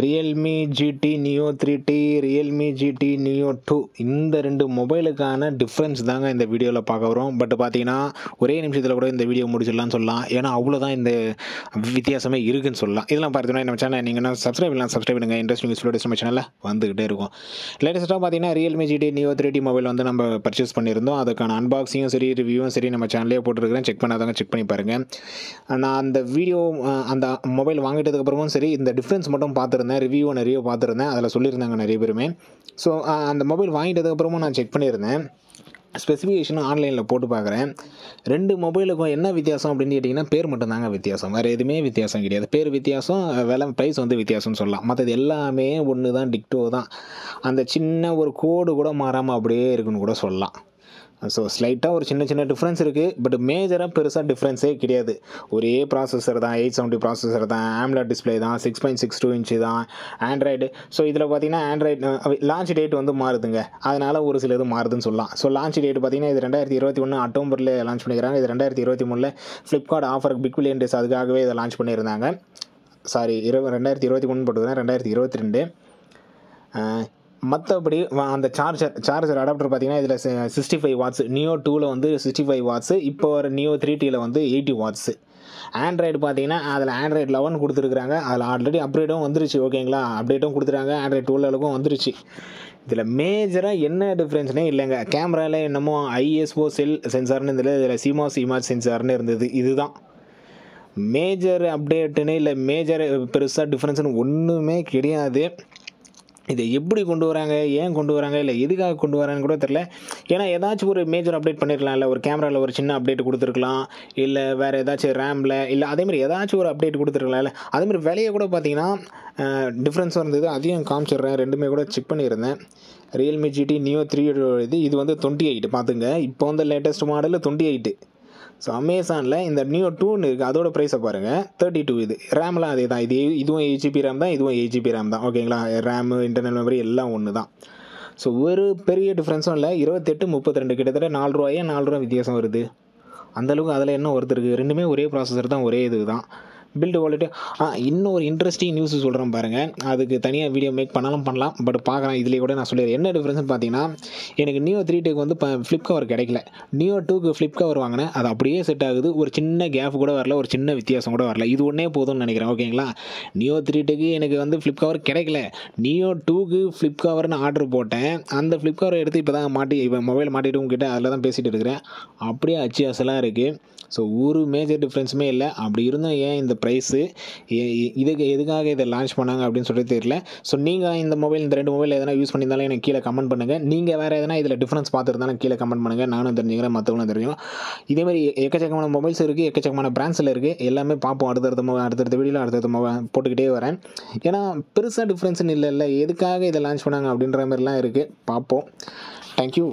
Realme GT Neo three T Realme GT Neo two இந்த ரெண்டு மொபைலுக்கான difference தாங்க இந்த வீடியோவில் பார்க்க வரோம் பட் பார்த்தீங்கன்னா ஒரே நிமிஷத்தில் கூட இந்த வீடியோ முடிச்சிடலாம்னு சொல்லலாம். ஏன்னா அவ்வளோதான் இந்த வித்தியாசமே இருக்குன்னு சொல்லலாம். இதெல்லாம் பார்த்தீங்கன்னா நம்ம சேனல் நீங்கள் என்ன சப்ஸ்கிரைப் பண்ணலாம் சப்ஸ்கிரைப் பண்ணுங்கள் இன்ட்ரெஸ்டிங் ஸ்டூடியோஸ் நம்ம சேனலில் வந்துகிட்டே இருக்கும். லேட்டஸ்ட்டாக பார்த்தீங்கன்னா Realme GT Neo three T mobile வந்து நம்ம பர்ச்சேஸ் பண்ணியிருந்தோம். அதுக்கான அன்பாக்சிங்கும் சரி ரிவ்யூவும் சரி நம்ம சேனலே போட்டுருக்கிறேன். செக் பண்ணாதவங்க செக் பண்ணி பாருங்கள் நான் அந்த வீடியோ அந்த மொபைல் வாங்கிட்டதுக்கப்புறமும் சரி இந்த டிஃப்ரென்ஸ் மட்டும் பார்த்துருந்தேன். ரிவ்யூ நிறைய பார்த்துருந்தேன் அதில் சொல்லியிருந்தாங்க நிறைய பேருமே. ஸோ அந்த மொபைல் வாங்கிட்டதுக்கப்புறமும் நான் செக் பண்ணியிருந்தேன். ஸ்பெசிஃபிகேஷனும் ஆன்லைனில் போட்டு பார்க்குறேன். ரெண்டு மொபைலுக்கும் என்ன வித்தியாசம் அப்படின்னு கேட்டிங்கன்னா பேர் மட்டும்தாங்க வித்தியாசம். வேறு எதுவுமே வித்தியாசம் கிடையாது. பேர் வித்தியாசம் விலை ப்ரைஸ் வந்து வித்தியாசம்னு சொல்லலாம். மற்றது எல்லாமே ஒன்று தான் டிக்டோ தான். அந்த சின்ன ஒரு கோடு கூட மாறாமல் அப்படியே இருக்குன்னு கூட சொல்லலாம். ஸோ ஸ்லைட்டாக ஒரு சின்ன சின்ன டிஃப்ரென்ஸ் இருக்குது பட் மேஜராக பெருசாக டிஃப்ரென்ஸே கிடையாது. ஒரே ப்ராசஸர் தான் எயிட் செவன்ட்டி ப்ராசஸர் தான் ஆம்லா டிஸ்பிளே தான் six point six two inch தான் ஆண்ட்ராய்டு ஸோ இதில் பார்த்தீங்கன்னா ஆண்ட்ராய்டு லான்ச் டேட் வந்து மாறுதுங்க. அதனால் ஒரு சில இது மாறுதுன்னு சொல்லலாம். ஸோ லான்ச் டேட் பார்த்தீங்கன்னா இது ரெண்டாயிரத்தி இருபத்தி ஒன்று அக்டோபரில் லான்ச் பண்ணிக்கிறாங்க இது ரெண்டாயிரத்தி இருபத்தி மூணில் Flipkart offer big billion days அதுக்காகவே இதை லான்ச் பண்ணியிருந்தாங்க சாரி இரு ரெண்டாயிரத்தி இருபத்தி மூணு போட்டுக்கிறேன் ரெண்டாயிரத்தி இருபத்தி ரெண்டு. மற்றபடி அந்த சார்ஜர் சார்ஜர் அடாப்டர் பார்த்தீங்கன்னா இதில் சிக்ஸ்டி ஃபைவ் வாட்ஸ் நியோ டூவில் வந்து சிக்ஸ்டி ஃபைவ் வாட்ஸு இப்போ வர நியோ த்ரீ டியில் வந்து எயிட்டி வாட்ஸு ஆண்ட்ராய்டு பார்த்தீங்கன்னா அதில் ஆண்ட்ராய்டு லெவன் கொடுத்துருக்குறாங்க. அதில் ஆல்ரெடி அப்டேட்டும் வந்துருச்சு ஓகேங்களா? அப்டேட்டும் கொடுத்துருக்காங்க. ஆண்ட்ராய்டு டுவெல் அளவுக்கும் வந்துருச்சு. இதில் மேஜராக என்ன டிஃப்ரென்ஸ்னே இல்லைங்க. கேமராவில் என்னமோ ஐஎஸ்ஓ செல் சென்சார்னு இதில் இதில் சிமாஸ் இமாஜ் சென்சார்னு இருந்தது. இதுதான். மேஜர் அப்டேட்டுன்னு இல்லை மேஜர் பெருசாக டிஃப்ரென்ஸ்னு ஒன்றுமே கிடையாது. இதை எப்படி கொண்டு வராங்க ஏன் கொண்டு வராங்க இல்லை எதுக்காக கொண்டு வராங்கன்னு கூட தெரில ஏன்னா ஏதாச்சும் ஒரு மேஜர் அப்டேட் பண்ணிருக்கலாம் இல்லை ஒரு கேமராவில் ஒரு சின்ன அப்டேட் கொடுத்துருக்கலாம் இல்லை வேறு ஏதாச்சும் ரேமில் இல்லை அதேமாதிரி ஏதாச்சும் ஒரு அப்டேட் கொடுத்துருக்கலாம்ல அதேமாதிரி விலையை கூட பார்த்தீங்கன்னா டிஃப்ரென்ஸும் இருந்தது அதையும் காமிச்சிடுறேன். ரெண்டுமே கூட செக் பண்ணியிருந்தேன். ரியல்மி ஜிடி நியோ த்ரீ இது இது வந்து டுவெண்ட்டி எயிட் பார்த்துங்க. இப்போ வந்து லேட்டஸ்ட் மாடலில் டுவெண்ட்டி எயிட்டு ஸோ அமேசானில் இந்த நியோ டூன்னு இருக்குது அதோட ப்ரைஸை பாருங்கள் தேர்ட்டி டூ இது. ரேம்லாம் அதே தான் இது இதுவும் எயிட் ஜிபி ரேம் தான் இதுவும் எயிட் ஜிபி ரேம் தான். ஓகேங்களா ரேமு இன்டர்னல் மெமரி எல்லாம் ஒன்று தான் ஸோ ஒரு பெரிய டிஃப்ரென்ஸும் இல்லை. இருபத்தெட்டு முப்பத்தி ரெண்டு கிட்டத்தட்ட நாலு ரூபாயே நாலு ரூபா வித்தியாசம் வருது. அந்தளவுக்கு அதில் என்ன ஒருத்தருக்கு இருக்குது ரெண்டுமே ஒரே ப்ராசஸர் தான் ஒரே இது தான் பில்டு குவாலிட்டி ஆ இன்னும் ஒரு இன்ட்ரெஸ்டிங் நியூஸ் சொல்கிறேன் பாருங்கள் அதுக்கு தனியாக வீடியோ மேக் பண்ணாலும் பண்ணலாம். பட் பார்க்குறேன் இதுலேயே கூட நான் சொல்லிடுறேன். என்ன டிஃப்ரென்ஸ்னு பார்த்தீங்கன்னா எனக்கு நியோ த்ரீ டேக்கு வந்து இப்போ ஃப்ளிப் கவர் கிடைக்கல. நியோ டூக்கு ஃப்ளிப் கவர் வாங்கினேன். அது அப்படியே செட் ஆகுது. ஒரு சின்ன கேப் கூட வரல. ஒரு சின்ன வித்தியாசம் கூட வரல. இது ஒன்றே போதும்னு நினைக்கிறேன். ஓகேங்களா நியோ த்ரீ டேக்கு எனக்கு வந்து ஃப்ளிப் கவர் கிடைக்கல. நியோ டூக்கு ஃப்ளிப் கவர்னு ஆர்டர் போட்டேன். அந்த ஃப்ளிப் கவர் எடுத்து இப்போ தான் மாட்டி இப்போ மொபைல் மாட்டிட்டு உங்ககிட்ட அதில் தான் பேசிகிட்டு இருக்கிறேன். அப்படியே அச்சு அசலாக இருக்குது ஸோ ஒரு மேஜர் டிஃப்ரென்ஸுமே இல்லை. அப்படி இருந்தும் ஏன் இந்த ப்ரைஸு இதுக்கு எதுக்காக இதை லான்ச் பண்ணாங்க அப்படின்னு சொல்லி தெரியல. ஸோ நீங்கள் இந்த மொபைல் இந்த ரெண்டு மொபைல் எதனா யூஸ் பண்ணியிருந்தாலும் எனக்கு கீழே கமெண்ட் பண்ணுங்கள் நீங்கள் வேறு எதனா இதில் டிஃப்ரென்ஸ் பார்த்துருந்தாலும் கீழே கமெண்ட் பண்ணுங்கள் நானும் தெரிஞ்சுக்கிறேன் மற்றவங்களும் தெரியும் இதேமாதிரி எக்கச்சக்கமான மொபைல்ஸ் இருக்குது எக்கச்சக்கமான பிராண்ட்ஸில் இருக்குது எல்லாமே பார்ப்போம். அடுத்தடுத்த மொபைல் அடுத்தடுத்த வீடியோவில் அடுத்தடுத்த மொபைல் போட்டுக்கிட்டே வரேன். ஏன்னா பெருசாக டிஃப்ரென்ஸ்னு இல்லை இல்லை எதுக்காக இதை லான்ச் பண்ணாங்க அப்படின்ற மாதிரிலாம் இருக்குது பார்ப்போம். தேங்க்யூ